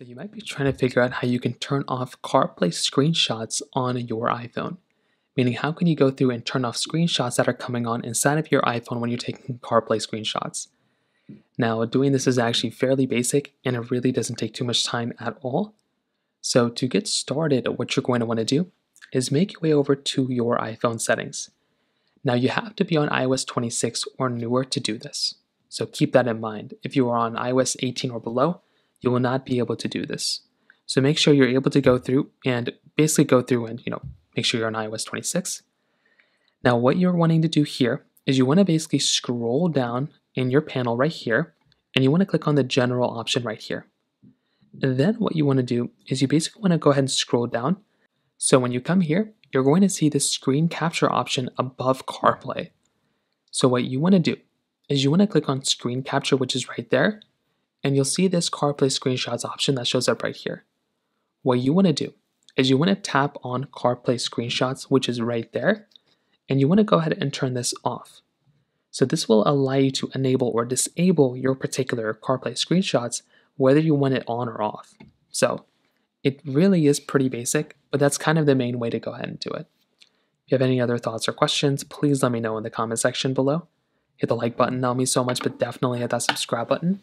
So you might be trying to figure out how you can turn off CarPlay screenshots on your iPhone. Meaning, how can you go through and turn off screenshots that are coming on inside of your iPhone when you're taking CarPlay screenshots? Now, doing this is actually fairly basic and it really doesn't take too much time at all. So, to get started, what you're going to want to do is make your way over to your iPhone settings. Now, you have to be on iOS 26 or newer to do this. So, keep that in mind. If you are on iOS 18 or below, you will not be able to do this. So make sure you're able to go through and basically go through and, you know, make sure you're on iOS 26. Now, what you're wanting to do here is you want to basically scroll down in your panel right here, and you want to click on the general option right here. And then what you want to do is you basically want to go ahead and scroll down. So when you come here, you're going to see the screen capture option above CarPlay. So what you want to do is you want to click on screen capture, which is right there, and you'll see this CarPlay screenshots option that shows up right here. What you want to do is you want to tap on CarPlay screenshots, which is right there, and you want to go ahead and turn this off. So this will allow you to enable or disable your particular CarPlay screenshots, whether you want it on or off. So it really is pretty basic, but that's kind of the main way to go ahead and do it. If you have any other thoughts or questions, please let me know in the comment section below. Hit the like button, that'll so much, but definitely hit that subscribe button.